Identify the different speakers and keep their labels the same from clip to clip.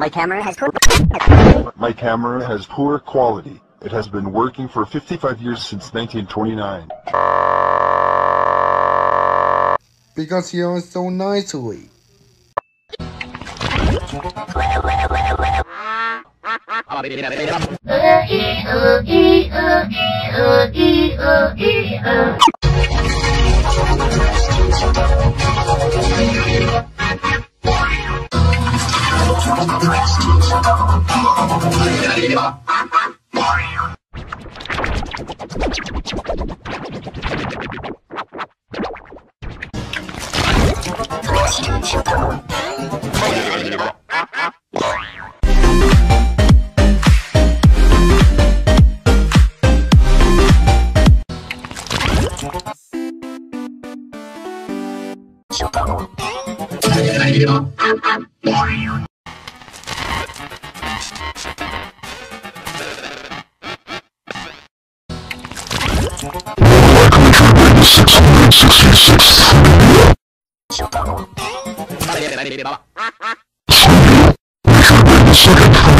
Speaker 1: My camera has poor.
Speaker 2: My camera has poor quality. It has been working for 55 years since 1929.
Speaker 3: Because you're so nice to me. Shut up. Likely triggering the 666th India.
Speaker 4: The second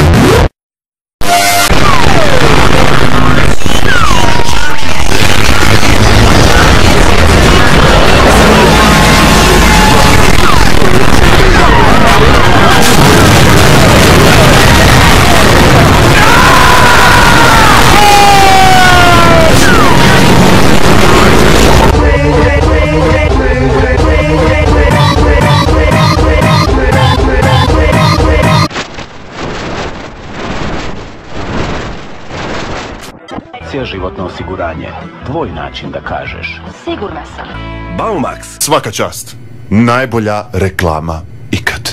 Speaker 4: Akcija životno osiguranje. Tvoj način da kažeš.
Speaker 5: Sigurna sam.
Speaker 6: Baumax.
Speaker 7: Svaka čast. Najbolja reklama ikad.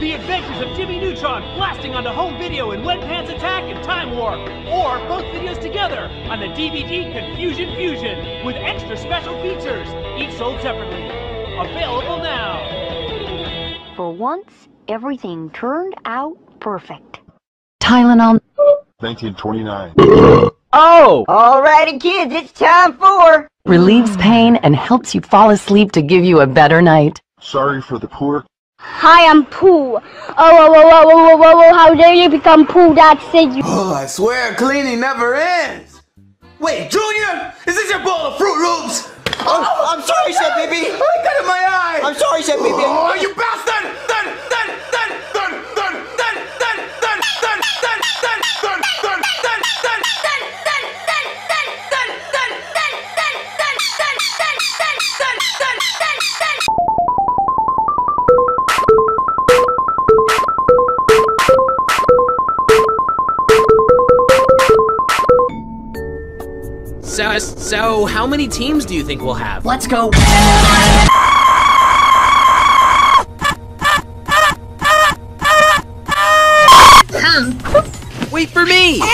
Speaker 8: The Adventures of Jimmy Neutron blasting onto home video in Wet Pants Attack and Time Warp, or both videos together on the DVD Confusion Fusion with extra special features, each sold separately. Available now.
Speaker 5: For once, everything turned out perfect. Tylenol.
Speaker 2: 1929.
Speaker 1: Oh! Alrighty, kids, it's time for.
Speaker 9: relieves pain and helps you fall asleep to give you a better night.
Speaker 2: Sorry for the poor.
Speaker 10: Hi, I'm Pooh. Oh, oh, oh, oh, oh, oh, oh, oh, how dare you become Pooh Dot said you.
Speaker 6: Oh, I swear cleaning never ends. Wait, Junior, is this your bowl of Froot Loops?
Speaker 11: Oh, I'm sorry, Chef Baby.
Speaker 12: So, so how many teams do you think we'll have?
Speaker 9: Let's go. Wait for me!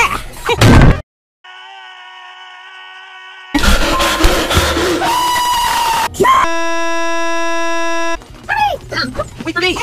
Speaker 12: Wait for me!